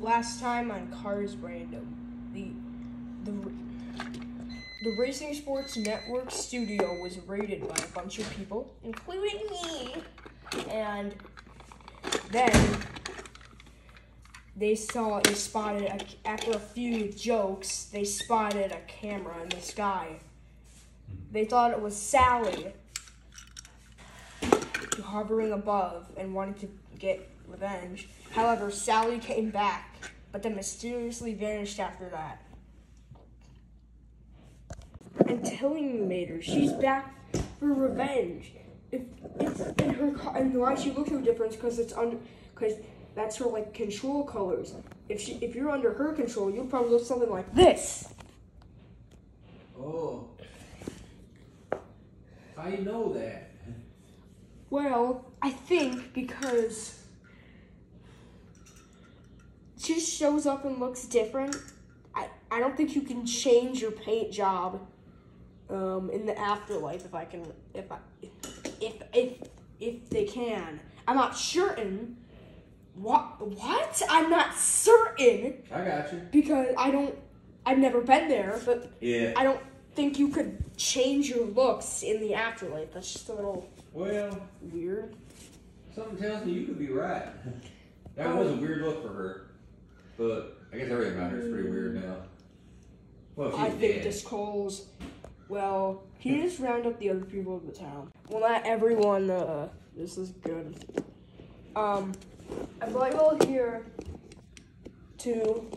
last time on Cars Random, the the the Racing Sports Network studio was raided by a bunch of people, including me, and then they saw they spotted a, after a few jokes they spotted a camera in the sky. They thought it was Sally hovering above and wanted to get revenge. However, Sally came back, but then mysteriously vanished after that. And telling later she's back for revenge. If it's in her co- and why she looks so different because it's under because that's her like control colors. If she if you're under her control, you'll probably look something like this. Oh. You know that? Well, I think because just shows up and looks different. I, I don't think you can change your paint job um, in the afterlife if I can if I if if if they can. I'm not certain. What what? I'm not certain I got you. because I don't I've never been there, but Yeah. I don't think you could change your looks in the afterlife. That's just a little Well, weird. something tells me you could be right. That was a weird look for her. But I guess everything about her is pretty weird now. Well, she's I think dead. this calls. Well, you just round up the other people of the town? Well, not everyone. Uh, this is good. Um, I brought you all here to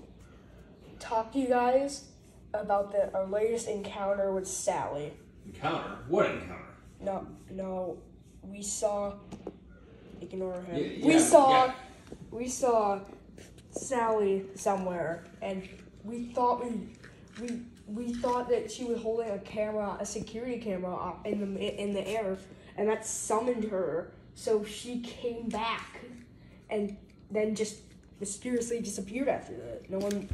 talk to you guys about the our latest encounter with Sally. Encounter? What encounter? No, no, we saw. Ignore him. Yeah, we saw. yeah. We saw Sally somewhere, and we thought we we we thought that she was holding a camera, a security camera, up in the in the air, and that summoned her. So she came back, and then just mysteriously disappeared after that. No one.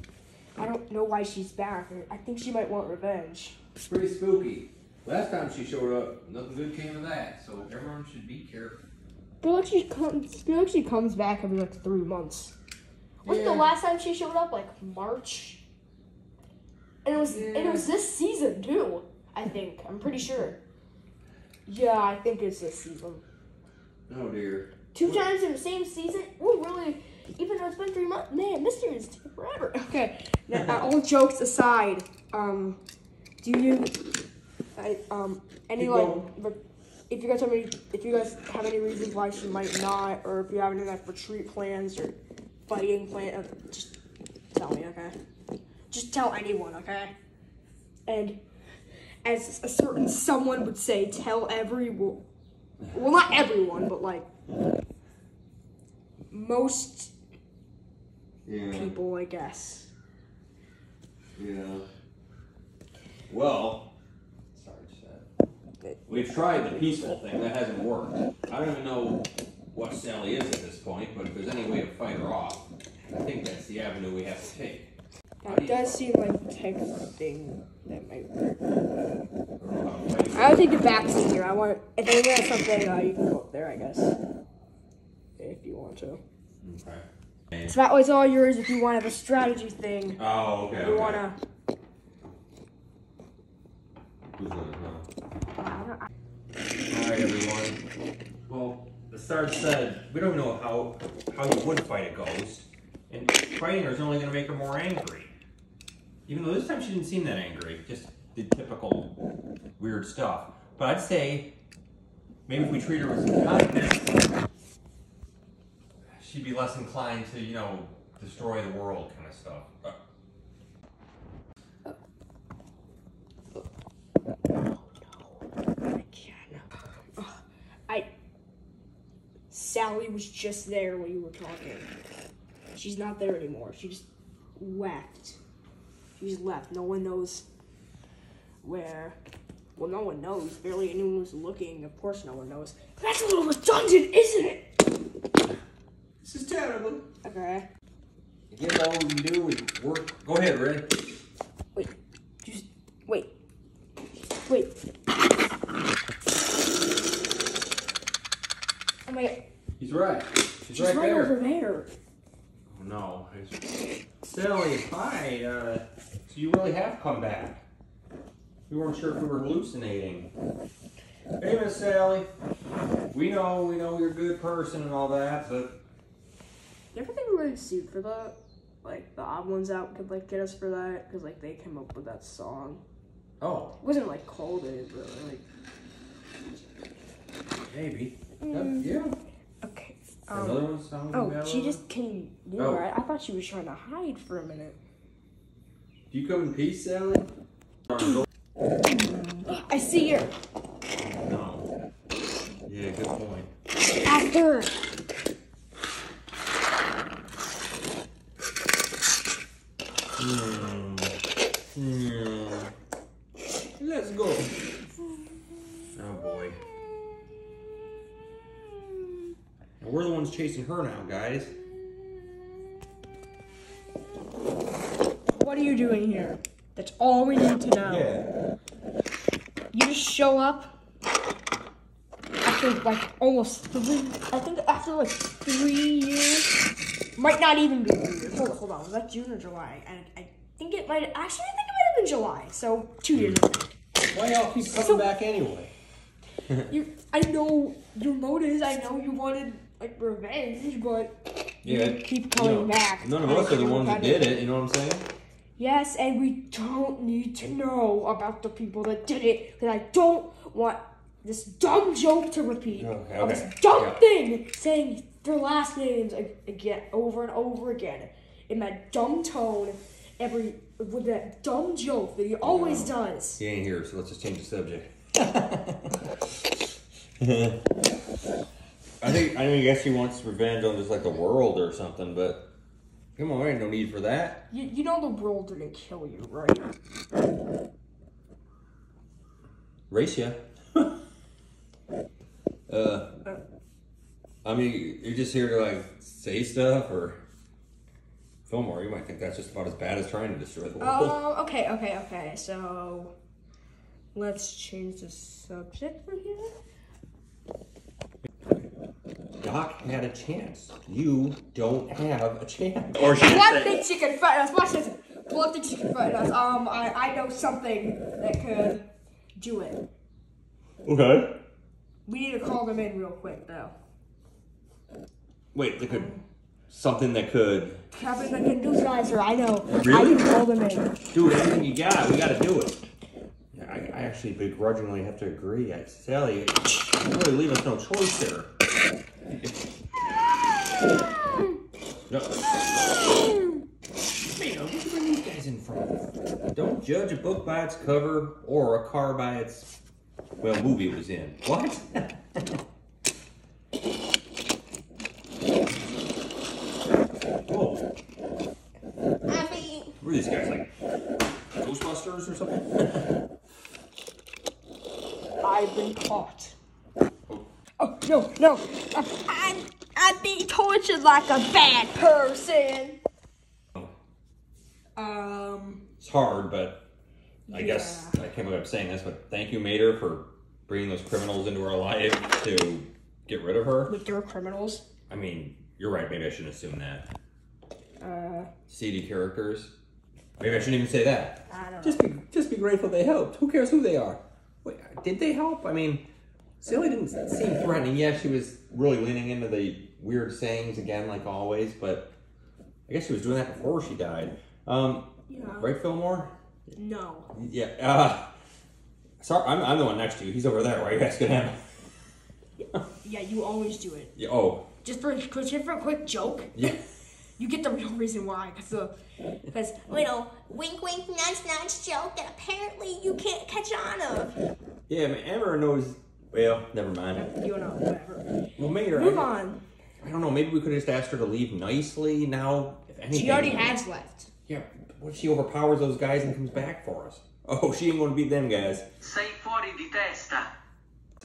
I don't know why she's back. I think she might want revenge. It's pretty spooky. Last time she showed up, nothing good came of that. So everyone should be careful. But like she comes. Feel like she comes back every like three months. Wasn't Yeah. the last time she showed up like March? And it was and it was this season too. I think I'm pretty sure. Yeah, I think it's this season. Oh dear. Two times in the same season. We're really, even though it's been three months. Man, mystery is forever. Okay, now, all jokes aside, um, do you, I, um, any like, if you guys have any, if you guys have any reasons why she might not, or if you have any like retreat plans or fighting plan, uh, just tell me, okay? Just tell anyone, okay? And as a certain someone would say, tell everyone. Well, not everyone, but like most Yeah. people, I guess. Yeah. Well, sorry. We've tried the peaceful thing. That hasn't worked. I don't even know what Sally is at this point, but if there's any way to fight her off, I think that's the avenue we have to take. That does seem like the type of thing that might work. Fighting- I'll take it back to here. I want if anyone has something, uh, you can go up there, I guess. If you want to. Okay. So that was all yours. If you want to have a strategy thing, Oh, okay. you okay. wanna. Who's it, huh? I. All right, everyone. Well, the stars said we don't know how how you would fight a ghost, and fighting her is only going to make her more angry. Even though this time she didn't seem that angry, just the typical weird stuff. But I'd say maybe if we treat her with some kindness, she'd be less inclined to you know destroy the world kind of stuff. Uh, I can't. Ugh. I. Sally was just there when you were talking. She's not there anymore. She just left. She's left. No one knows where. Well, no one knows. Barely anyone was looking. Of course, no one knows. That's a little redundant, isn't it? this is terrible. Okay. Again, all we can do is work. Go ahead, Red. Wait. Just wait. Wait. Oh my god. He's right. She's, She's right, right there. over there. Oh no. It's- Sally, hi. Uh, so you really have come back. We weren't sure if we were hallucinating. Hey, Miss Sally. We know, we know you're a good person and all that, but You ever think we're gonna suit for that? Like the odd ones out could like get us for that because like they came up with that song. oh, It wasn't like called it, but like. maybe. Mm. yeah. Okay. Another Um, one sounds oh, she just came near. Oh. I, I thought she was trying to hide for a minute. Do you come in peace, Sally? I see her. No. Yeah, good point. After. Hmm. Hmm. Let's go. Oh boy. And we're the ones chasing her now, guys. What are you doing here? That's all we need to know. Yeah. You just show up after like almost three. I think after like three years. Might not even be three years. Hold on, hold on. Was that June or July? I, I think it might. Actually, I think it might have been July. So two years. Why y'all keep coming So- back anyway? You, I know your motives. I know you wanted like revenge, but you Yeah. keep coming You know, back. None of us are the ones that did it, you know what I'm saying? Yes, and we don't need to know about the people that did it because I don't want this dumb joke to repeat. Okay, Of this dumb yeah. thing saying their last names again over and over again in that dumb tone every with that dumb joke that he always does. He ain't here, so let's just change the subject. I think I mean I guess he wants revenge on just like the world or something, but come on, there ain't no need for that. You, you know the world didn't kill you, right? Race ya. uh I mean you're just here to like say stuff or Fillmore, you might think that's just about as bad as trying to destroy the world. Oh, okay, okay, okay. So let's change the subject from here. Doc had a chance. You don't have a chance. Or should What the chicken fried us? Watch this. What the chicken fried us? Um, I, I know something that could do it. Okay. We need to call them in real quick though. Wait, they could something that could Captain the Conducizer, I know. Really? I can call them in. do anything you got. We got to do it. Yeah, I, I actually begrudgingly have to agree. I, Sally, you really leave us no choice there. No. Man, what you bring these guys in from? Don't judge a book by its cover or a car by its well movie it was in. What? Whoa. Who are these guys like Ghostbusters or something? I've been caught. Oh no, no! I, I'm I'm being tortured like a bad person. Um. It's hard, but I guess I can't believe I'm saying this, but thank you, Mater, for bringing those criminals into our life to get rid of her. With their criminals. I mean, you're right. Maybe I shouldn't assume that. Uh, Seedy characters. Maybe I shouldn't even say that. I don't know. Just be, just be grateful they helped. Who cares who they are? Wait, did they help? I mean, Silly didn't seem threatening. Yeah, she was really leaning into the weird sayings again, like always, but I guess she was doing that before she died. Um, Yeah. right, Fillmore? No. Yeah. Uh, sorry, I'm, I'm the one next to you. He's over there. Why are you asking him? Yeah, you always do it. Yeah, oh, Just for just for a quick joke. yeah. You get the real reason why, cause the, cause little wink wink nudge nudge joke that apparently you can't catch on of. Yeah, I mean, Amber knows. Well, never mind. you know whatever. Well, Mayor, Move I, on. I don't know. Maybe we could have just asked her to leave nicely now. If anything, She already has left. Yeah. What if she overpowers those guys and comes back for us? Oh, she ain't gonna beat them guys. Sei fuori di testa.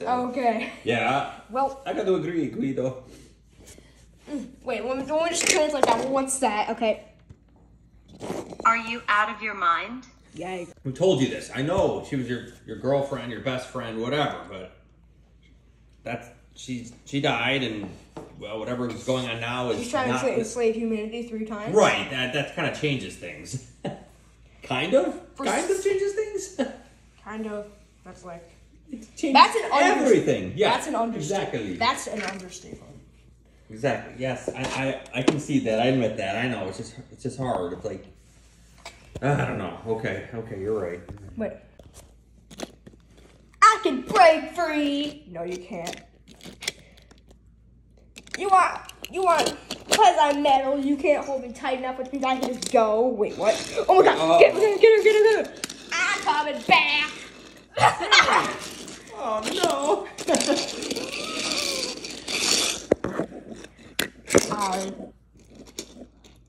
Okay. Yeah, Well, I, I got to agree, Guido. Mm, wait. Let me, let me just translate that. What's that? Okay. Are you out of your mind? Yeah. Who told you this? I know she was your your girlfriend, your best friend, whatever. But that's she she died, and well, whatever is going on now is He's trying not to enslave, enslave humanity three times. right. That that kind of changes things. kind of, For kind s- of changes things. Kind of. That's like. It changes That's an under- everything. Yeah, that's an understatement. Exactly. That's an understatement. Exactly. Yes, I, I, I can see that. I admit that. I know. It's just it's just hard. It's like I don't know. Okay. Okay. You're right. Wait. Can break free. No, you can't. You want, you want, because I'm metal, you can't hold me tight enough, which means I can just go. Wait, what? Oh my god, Oh. get her, get her, get her, get her, get. I'm coming back. Oh no. I,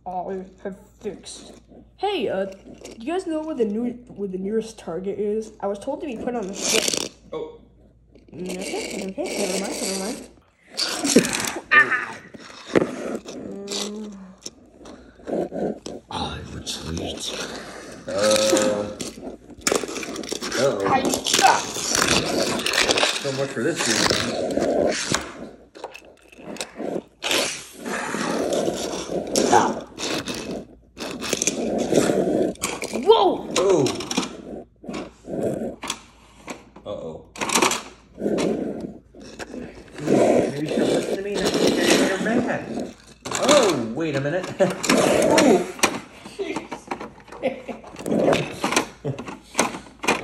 I have fixed. Hey, uh, do you guys know where the new, where the nearest target is? I was told to be put on the ship. Oh. Okay, okay, never mind, never mind. I retreat. Uh. Oh. Ah. So much for this dude. Whoa! Oh. Uh oh. Maybe you should listen to me and get her mad. Oh, wait a minute.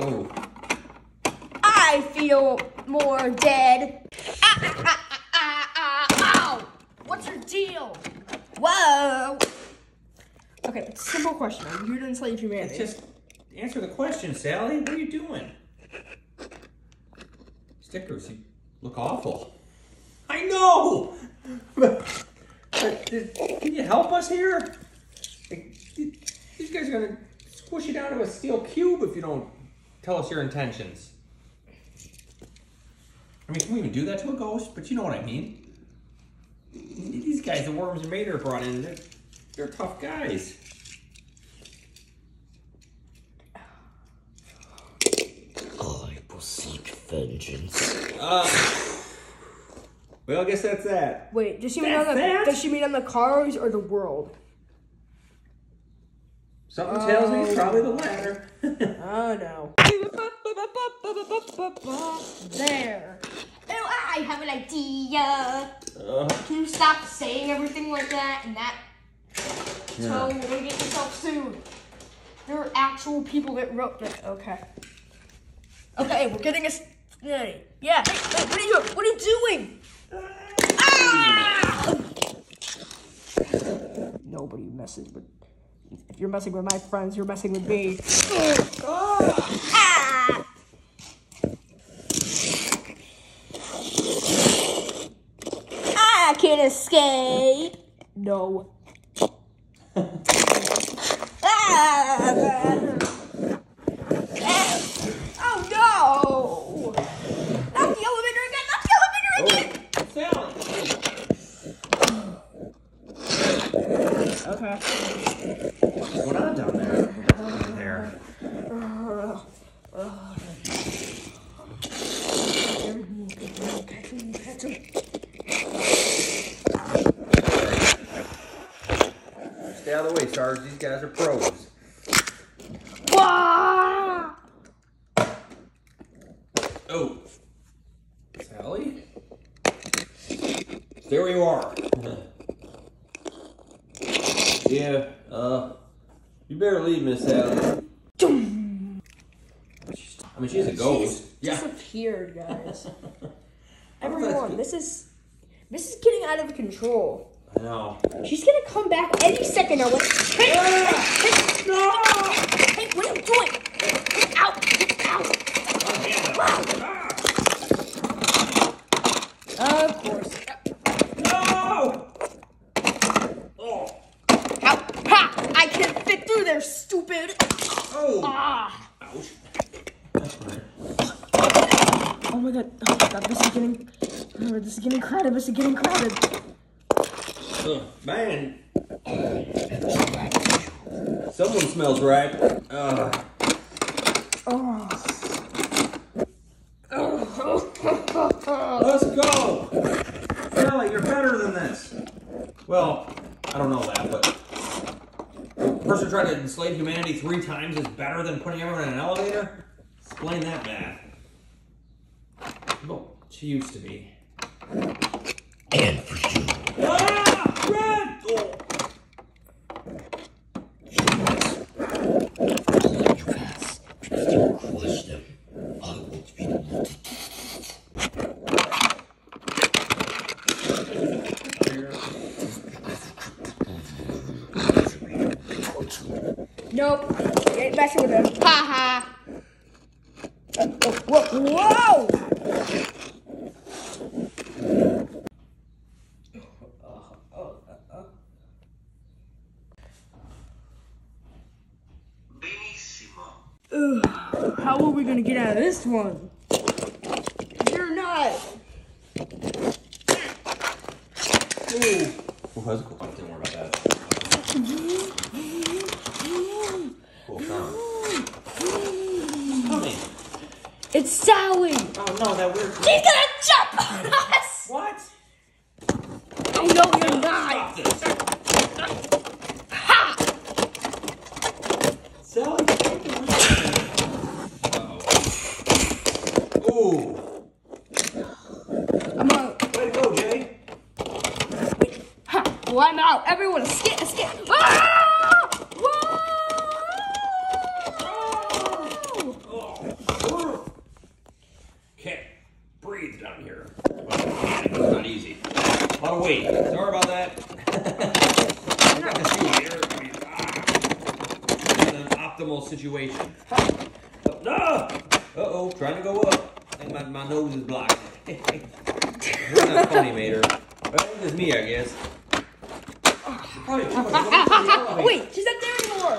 oh. I feel more dead. Ah, ah, ah, ah, ah, ow! What's your deal? Whoa! Okay, it's a simple question. Are you here to enslave humanity? Just answer the question, Sally. What are you doing? Stickers, you look awful. I know! But, but, can you help us here? These guys are gonna squish you down to a steel cube if you don't tell us your intentions. I mean, can we even do that to a ghost? But you know what I mean. These guys, the worms and Mater brought in, they're, they're tough guys. I will seek vengeance. Uh, well, I guess that's that. Wait, does she mean That's on the that? does she mean on the cars or the world? Something tells me it's probably the latter. Oh no. There. Oh, I have an idea. Uh, Can you stop saying everything like that and that? Yeah. So we're gonna get yourself sued. There are actual people that wrote that. Okay. Okay, we're getting us. Yeah. Yeah. Hey, hey, what are you? doing? What are you doing? Ah! Nobody messes with. If you're messing with my friends, you're messing with me. Ah! I can escape. No. Ah! Oh no! Not the elevator again! Not the elevator again! Sally. Okay. What's going on down there? Down there. Stay out of the way, Sarge. These guys are pros. Wah! Oh. Sally? There you are. yeah, uh, you better leave, Miss Sally. I mean, she's a ghost. Yeah. Disappeared, guys. Everyone, this is this is getting out of control. I know. She's gonna come back any second now. Like, hey, hey, hey, no! Hey, what are you doing? Ow! Ow! Of course. No! Oh! Ow! Ha! I can't fit through there, stupid! Oh! Ah! Ouch. Oh my god! Oh my god! This is getting. Oh, this is getting crowded. This is getting crowded. smells right. Oh. Let's go! Kelly, you're better than this. Well, I don't know that, but person trying to enslave humanity three times is better than putting everyone in an elevator? Explain that math. Well, she used to be. How are we gonna get out of this one? You're not. Oh, that's cool. Don't worry about that. Cool. Coming. It's Sally. Oh no, that weird. She's gonna jump on us. What? Oh no, you're not. Stop this. Ha! Sally, Uh-oh. Ooh. I'm out. Way to go, Jay. Ha! Well, I'm Everyone, escape, escape. Ah! Whoa! Okay, breathe down here. It's not easy. A lot of weight. Sorry about that. I got to see here. Ah. In an optimal situation. Oh, no! Uh-oh, trying to go up. I think my, my nose is blocked. You're not funny, Mater. Well, it's me, I guess. You're probably too much going through the elevator. Wait, she's not there anymore.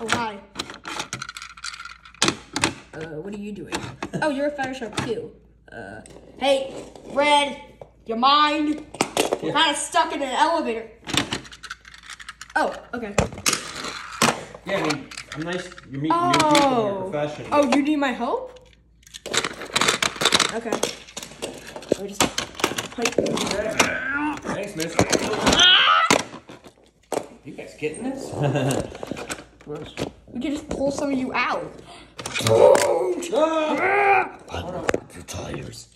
Oh, hi. Uh, what are you doing? Oh, you're a fire shark too. Uh, hey, Red, you mind? We're kind of stuck in an elevator. Oh, okay. Yeah, I mean, I'm nice. You're meeting new people in your Oh. profession. Oh, you need my help? Okay. Let me just. Wait. Thanks, miss. You guys getting this? We can just pull some of you out. Ah! I want the tires.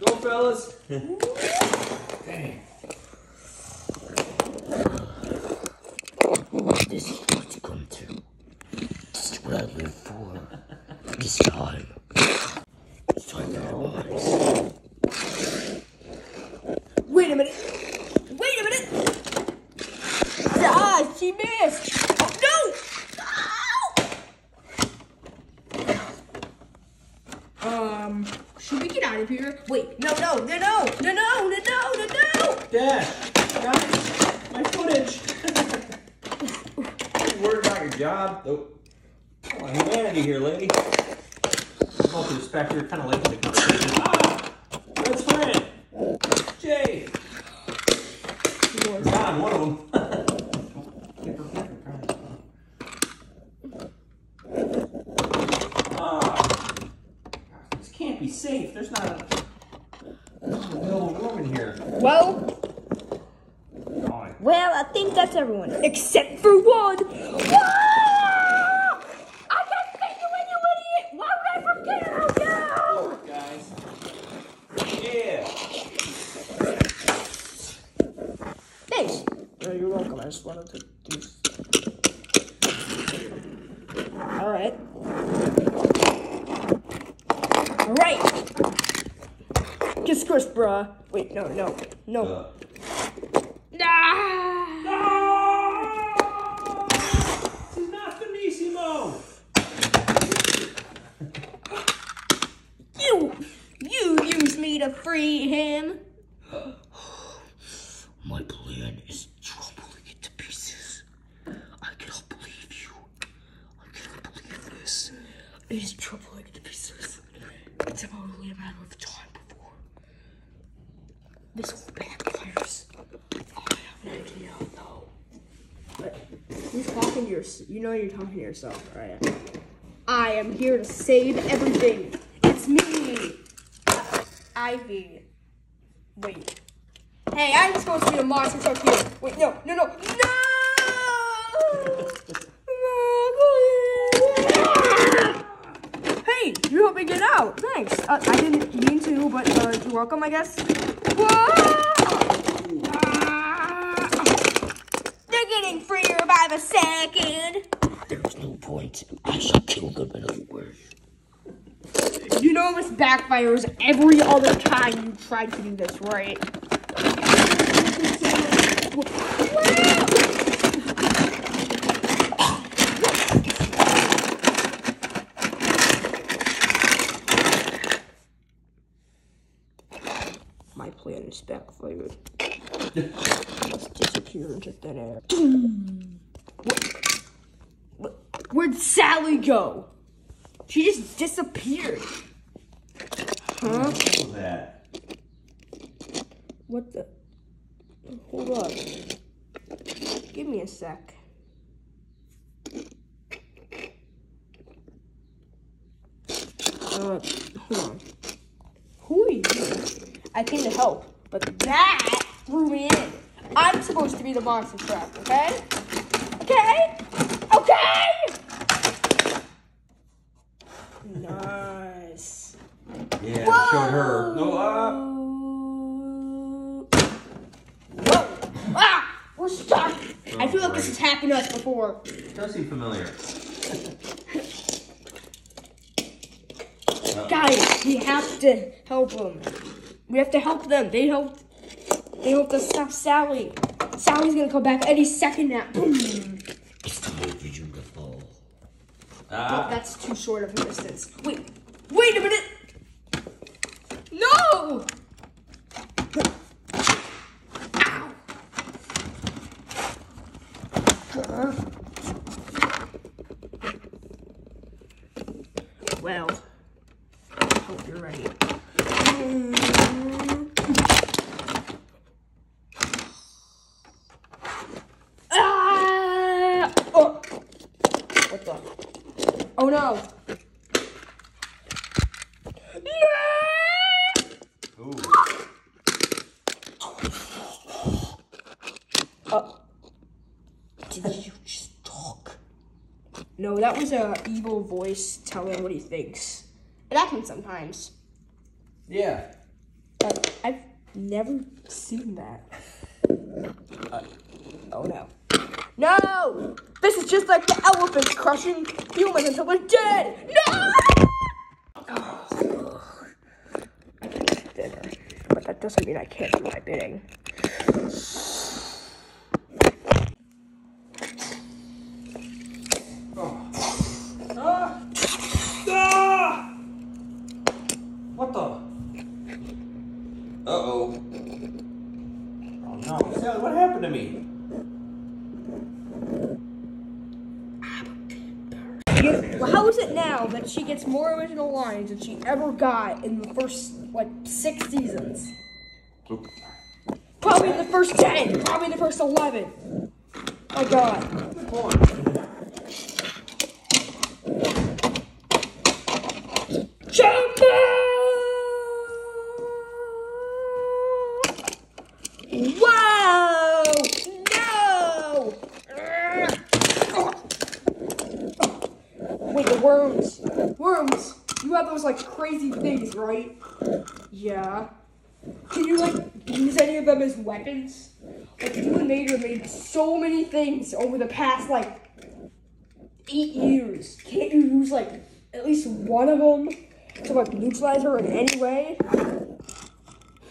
Go, fellas. Dang. Das Gott kommt. Das bleibe vor. Das Geheim. Wait a minute. Wait a minute. Ah, she missed. Um, should we get out of here? Wait, no, no, no, no, no, no, no, no, no, no. Dad, guys, my footage. you worried about your job? Come on, humanity here, lady. With all due respect, you're kind of late to the conversation. Ah! Red's friend. Jay. John, one of them. Ah. This can't be safe. There's not a, there's not a available room in here. Well, Oh, well, I think that's everyone except for one. Whoa! I can't think you when you idiot. Why would I forget about you? guys. Yeah. Thanks. Oh, you're welcome. I just wanted to do. All right. All right. Kiss Chris, bruh. Wait, no, no, no. Uh, Ah! This is not finissimo. You, you used me to free him. My plan is crumbling into pieces. I cannot believe you. I cannot believe this. It is troubling to pieces. It's only a matter of time before this whole backfires. I have an idea, though. But you're talking to yourself. You know you're talking to yourself, right? I am here to save everything. It's me. Ivy. Wait. Hey, I'm supposed to be the monster truck here. Wait, no, no, no, no! Hey, you helped me get out. Thanks. Uh, I didn't mean to, but uh, you're welcome, I guess. They're getting freer by the second. There's no point. I shall kill them in a anyway. You know this backfires every other time you try to do this, right? My plan is backfired. Let's disappear into thin air. Where- Where'd Sally go? She just disappeared. Huh? What that? What the? Hold up. Give me a sec. Uh, hold on. Who are you? I came to help, but that threw me in. I'm supposed to be the monster trap, okay? Okay? Okay! Nice. Yeah, I showed her. No, uh, Whoa! Ah! We're stuck! I feel like this has happened to us before. does seem familiar. Guys, we have to help them. We have to help them. They helped. They helped us stop Sally. Sally's gonna come back any second now. Boom. It's time for you to fall. Ah, That's too short of a distance. Wait, wait a minute. No! Ow. Uh. Well, I hope you're ready. Ah! Oh. What the? Oh no! ooh. Did you just talk? No, that was a evil voice telling what he thinks. It happens sometimes. Yeah. But I've never seen that. Uh, oh no. No! This is just like the elephants crushing humans until we're dead! No! Oh. I can eat dinner, but that doesn't mean I can't do my bidding. Ah! Ah! What the? Uh oh. Oh no, Sally, what happened to me? You- well, how is it now that she gets more original lines than she ever got in the first, like, six seasons? Probably in the first ten, probably in the first eleven. My god. Jumbo! Whoa! No! Wait, the worms. Worms. You have those like crazy things, right? Yeah. Can you like use any of them as weapons? Like you and Mater made so many things over the past like eight years. Can't you use like at least one of them to like neutralize her in any way?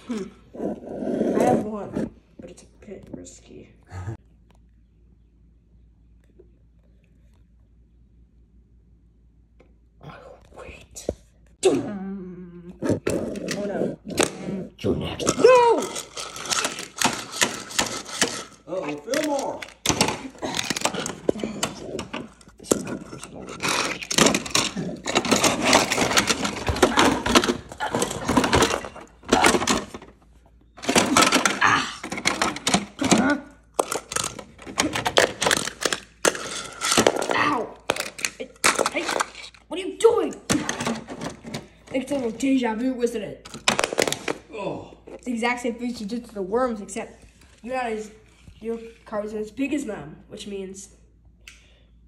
Hmm. I have one, but it's a bit risky. Wait. Oh no. You're next. No! Uh oh, Fillmore! This is not personal. Hey, what are you doing? It's a little deja vu, isn't it? Oh. It's the exact same thing she did to the worms, except you're not as your car isn't as big as them, which means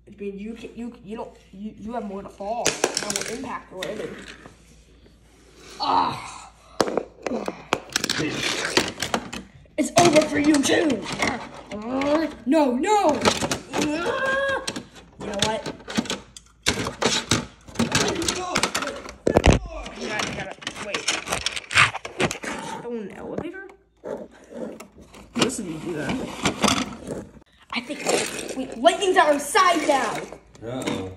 which means you can, you you don't you, you have more to fall, more impact or anything. Ah, it's over for you too. No, no. You know what? You gotta, you gotta wait. Stone elevator? This would be good. I think wait, lightning's on our side now. Uh oh.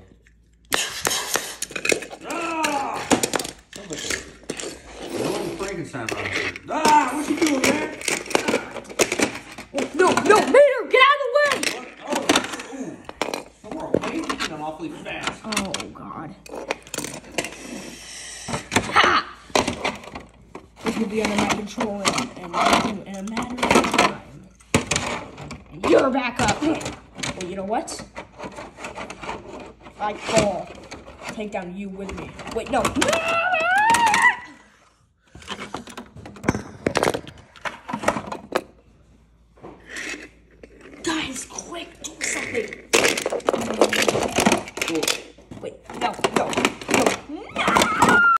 Ah! No Frankenstein monster. Ah! What you doing, man? Oh, no, no, Mater, get out of the way! What? Oh, ooh. Oh, we're okay. You're getting awfully fast. Oh God. Ha! This will be under my control and, and in a matter of time. And you're back up. Well, you know what? If I fall, I'll take down you with me. Wait, no. Guys,